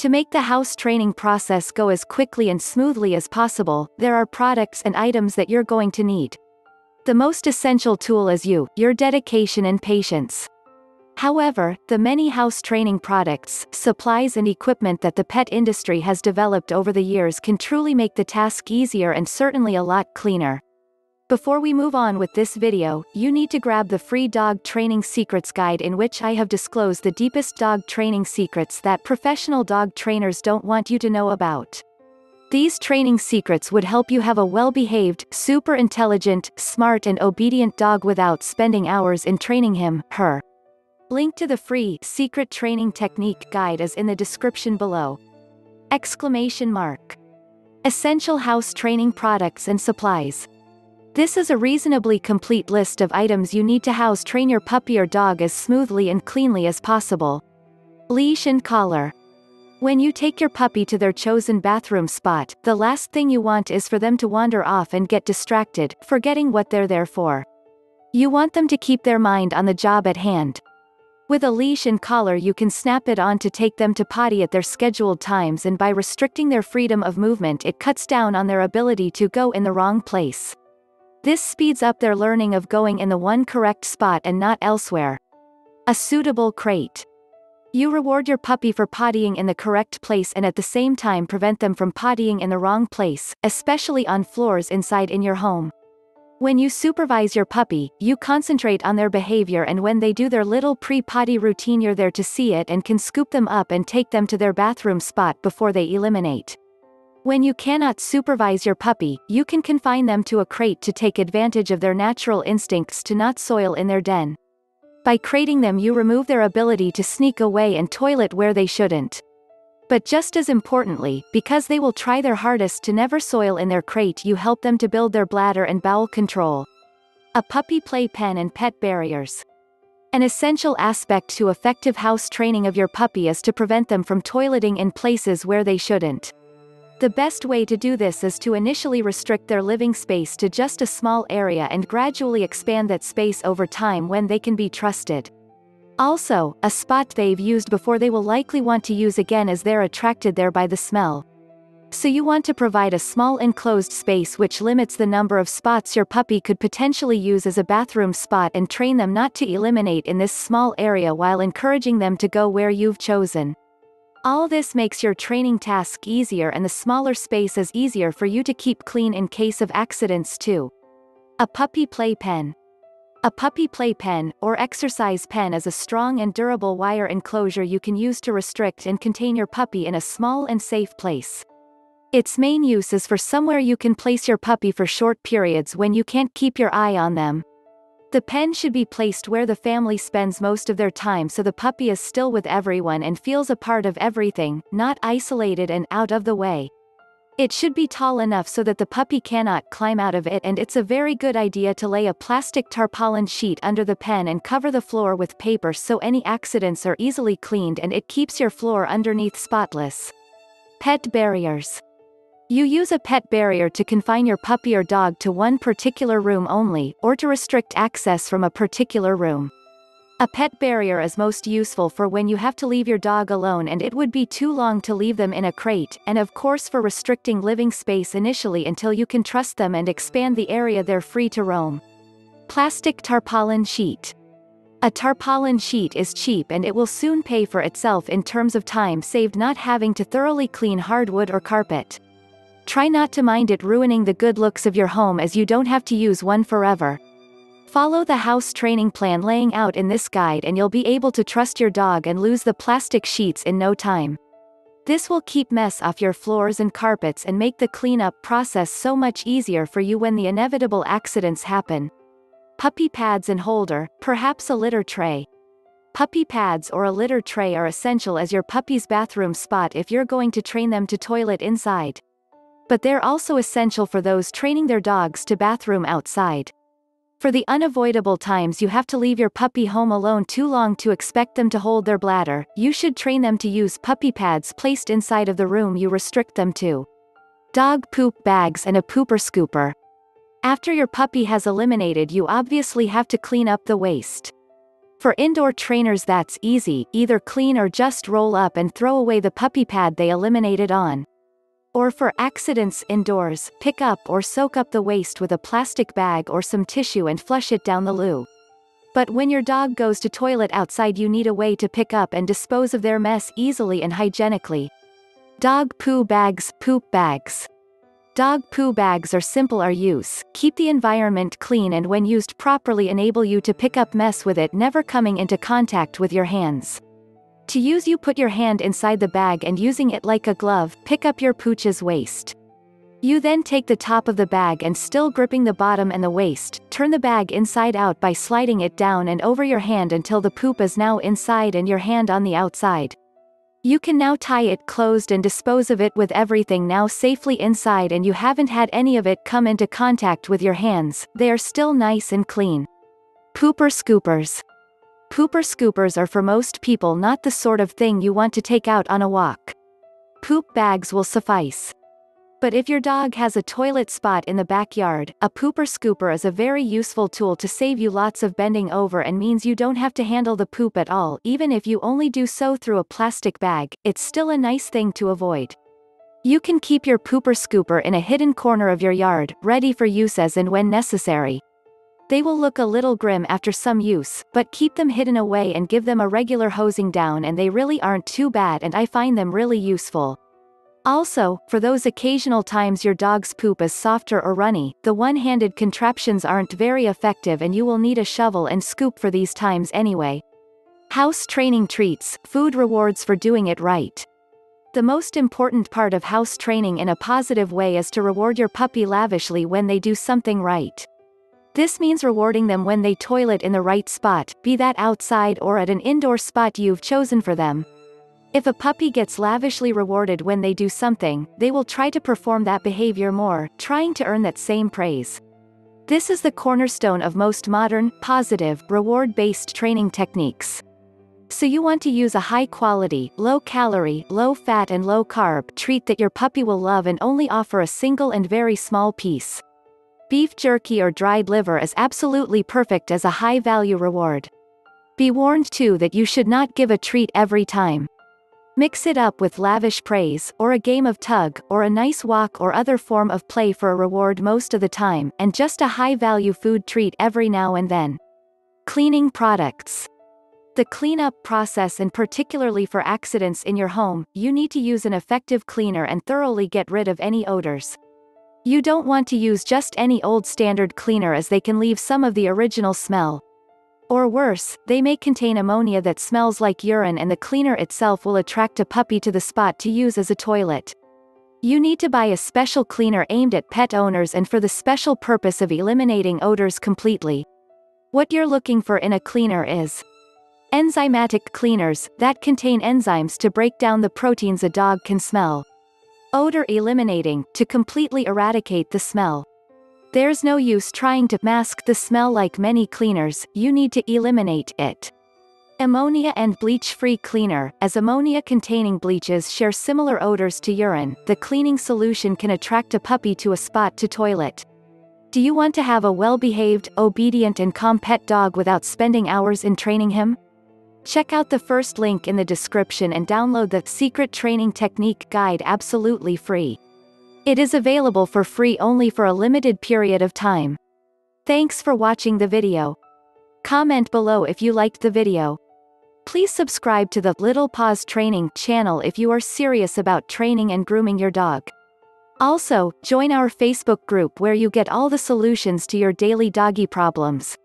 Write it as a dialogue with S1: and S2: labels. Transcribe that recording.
S1: To make the house training process go as quickly and smoothly as possible, there are products and items that you're going to need. The most essential tool is you, your dedication and patience. However, the many house training products, supplies and equipment that the pet industry has developed over the years can truly make the task easier and certainly a lot cleaner. Before we move on with this video, you need to grab the free dog training secrets guide in which I have disclosed the deepest dog training secrets that professional dog trainers don't want you to know about. These training secrets would help you have a well-behaved, super intelligent, smart and obedient dog without spending hours in training him, her. Link to the free secret training technique guide is in the description below. Exclamation mark. Essential house training products and supplies. This is a reasonably complete list of items you need to house train your puppy or dog as smoothly and cleanly as possible. Leash and collar. When you take your puppy to their chosen bathroom spot, the last thing you want is for them to wander off and get distracted, forgetting what they're there for. You want them to keep their mind on the job at hand. With a leash and collar you can snap it on to take them to potty at their scheduled times and by restricting their freedom of movement it cuts down on their ability to go in the wrong place. This speeds up their learning of going in the one correct spot and not elsewhere. A suitable crate. You reward your puppy for pottying in the correct place and at the same time prevent them from pottying in the wrong place, especially on floors inside in your home. When you supervise your puppy, you concentrate on their behavior and when they do their little pre-potty routine you're there to see it and can scoop them up and take them to their bathroom spot before they eliminate. When you cannot supervise your puppy, you can confine them to a crate to take advantage of their natural instincts to not soil in their den. By crating them you remove their ability to sneak away and toilet where they shouldn't. But just as importantly, because they will try their hardest to never soil in their crate you help them to build their bladder and bowel control. A puppy play pen and pet barriers. An essential aspect to effective house training of your puppy is to prevent them from toileting in places where they shouldn't. The best way to do this is to initially restrict their living space to just a small area and gradually expand that space over time when they can be trusted. Also, a spot they've used before they will likely want to use again as they're attracted there by the smell. So you want to provide a small enclosed space which limits the number of spots your puppy could potentially use as a bathroom spot and train them not to eliminate in this small area while encouraging them to go where you've chosen. All this makes your training task easier and the smaller space is easier for you to keep clean in case of accidents too. A puppy playpen. A puppy playpen, or exercise pen is a strong and durable wire enclosure you can use to restrict and contain your puppy in a small and safe place. Its main use is for somewhere you can place your puppy for short periods when you can't keep your eye on them. The pen should be placed where the family spends most of their time so the puppy is still with everyone and feels a part of everything, not isolated and out of the way. It should be tall enough so that the puppy cannot climb out of it and it's a very good idea to lay a plastic tarpaulin sheet under the pen and cover the floor with paper so any accidents are easily cleaned and it keeps your floor underneath spotless. Pet barriers. You use a pet barrier to confine your puppy or dog to one particular room only, or to restrict access from a particular room. A pet barrier is most useful for when you have to leave your dog alone and it would be too long to leave them in a crate, and of course for restricting living space initially until you can trust them and expand the area they're free to roam. Plastic tarpaulin sheet. A tarpaulin sheet is cheap and it will soon pay for itself in terms of time saved not having to thoroughly clean hardwood or carpet. Try not to mind it ruining the good looks of your home as you don't have to use one forever. Follow the house training plan laying out in this guide and you'll be able to trust your dog and lose the plastic sheets in no time. This will keep mess off your floors and carpets and make the cleanup process so much easier for you when the inevitable accidents happen. Puppy pads and holder, perhaps a litter tray. Puppy pads or a litter tray are essential as your puppy's bathroom spot if you're going to train them to toilet inside. But they're also essential for those training their dogs to bathroom outside. For the unavoidable times you have to leave your puppy home alone too long to expect them to hold their bladder, you should train them to use puppy pads placed inside of the room you restrict them to. Dog poop bags and a pooper scooper. After your puppy has eliminated you obviously have to clean up the waste. For indoor trainers that's easy, either clean or just roll up and throw away the puppy pad they eliminated on. Or for accidents indoors, pick up or soak up the waste with a plastic bag or some tissue and flush it down the loo. But when your dog goes to toilet outside you need a way to pick up and dispose of their mess easily and hygienically. Dog poo bags, poop bags. Dog poo bags are simpler use, keep the environment clean and when used properly enable you to pick up mess with it never coming into contact with your hands. To use you put your hand inside the bag and using it like a glove, pick up your pooch's waste. You then take the top of the bag and still gripping the bottom and the waste, turn the bag inside out by sliding it down and over your hand until the poop is now inside and your hand on the outside. You can now tie it closed and dispose of it with everything now safely inside and you haven't had any of it come into contact with your hands, they are still nice and clean. Pooper Scoopers Pooper scoopers are for most people not the sort of thing you want to take out on a walk. Poop bags will suffice. But if your dog has a toilet spot in the backyard, a pooper scooper is a very useful tool to save you lots of bending over and means you don't have to handle the poop at all even if you only do so through a plastic bag, it's still a nice thing to avoid. You can keep your pooper scooper in a hidden corner of your yard, ready for use as and when necessary. They will look a little grim after some use, but keep them hidden away and give them a regular hosing down and they really aren't too bad and I find them really useful. Also, for those occasional times your dog's poop is softer or runny, the one-handed contraptions aren't very effective and you will need a shovel and scoop for these times anyway. House training treats, food rewards for doing it right. The most important part of house training in a positive way is to reward your puppy lavishly when they do something right. This means rewarding them when they toilet in the right spot, be that outside or at an indoor spot you've chosen for them. If a puppy gets lavishly rewarded when they do something, they will try to perform that behavior more, trying to earn that same praise. This is the cornerstone of most modern, positive, reward-based training techniques. So you want to use a high-quality, low-calorie, low-fat and low-carb treat that your puppy will love and only offer a single and very small piece. Beef jerky or dried liver is absolutely perfect as a high-value reward. Be warned too that you should not give a treat every time. Mix it up with lavish praise, or a game of tug, or a nice walk or other form of play for a reward most of the time, and just a high-value food treat every now and then. Cleaning products. The cleanup process and particularly for accidents in your home, you need to use an effective cleaner and thoroughly get rid of any odors. You don't want to use just any old standard cleaner as they can leave some of the original smell. Or worse, they may contain ammonia that smells like urine and the cleaner itself will attract a puppy to the spot to use as a toilet. You need to buy a special cleaner aimed at pet owners and for the special purpose of eliminating odors completely. What you're looking for in a cleaner is enzymatic cleaners that contain enzymes to break down the proteins a dog can smell. Odor eliminating, to completely eradicate the smell. There's no use trying to mask the smell like many cleaners, you need to eliminate it. Ammonia and bleach-free cleaner, as ammonia-containing bleaches share similar odors to urine, the cleaning solution can attract a puppy to a spot to toilet. Do you want to have a well-behaved, obedient and calm pet dog without spending hours in training him? Check out the first link in the description and download the Secret Training Technique Guide absolutely free. It is available for free only for a limited period of time. Thanks for watching the video. Comment below if you liked the video. Please subscribe to the Little Paws Training channel if you are serious about training and grooming your dog. Also, join our Facebook group where you get all the solutions to your daily doggy problems.